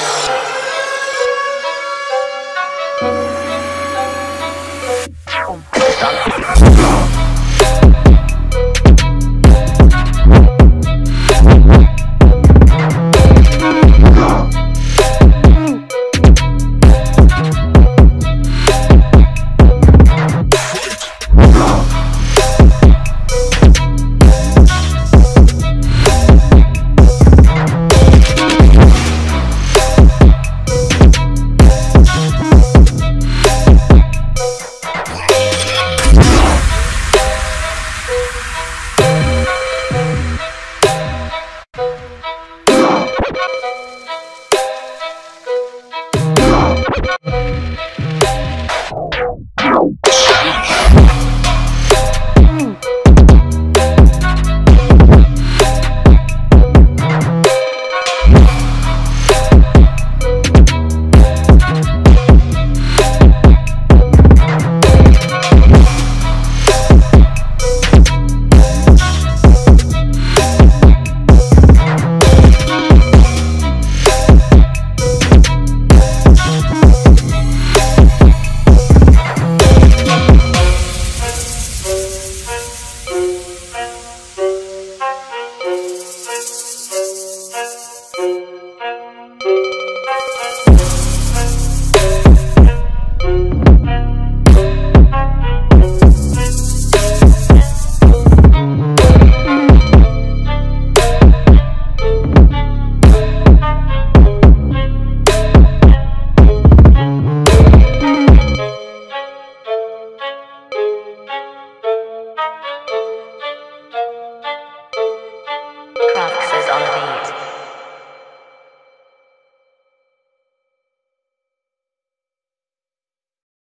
I'm on these.